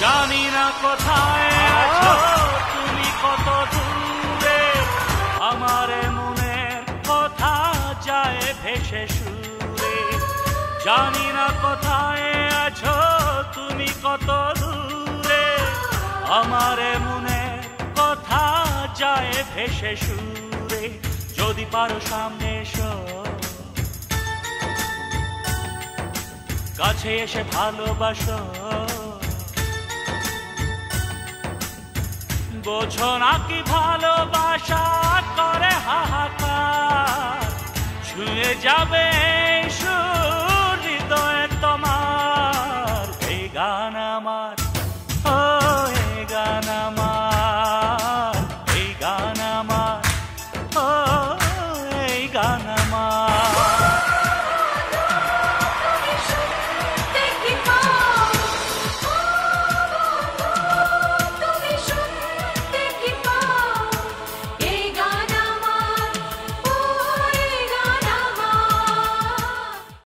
জানি না কোথায় আছো, তুমি কত দূরে? আমার মনের কথা যায় ভেসে সুরে। জানি না কোথায় আছো, তুমি কত দূরে? আমার মনের কথা যায় ভেসে সুরে। যদি পারো সামনে এসো। কাছে এসে ভালোবাসো। বোঝো নাকি ভালোবাসা? করে হাহাকার। ছুঁয়ে যাবে সুর হৃদয়ে তোমার। এই গান আমার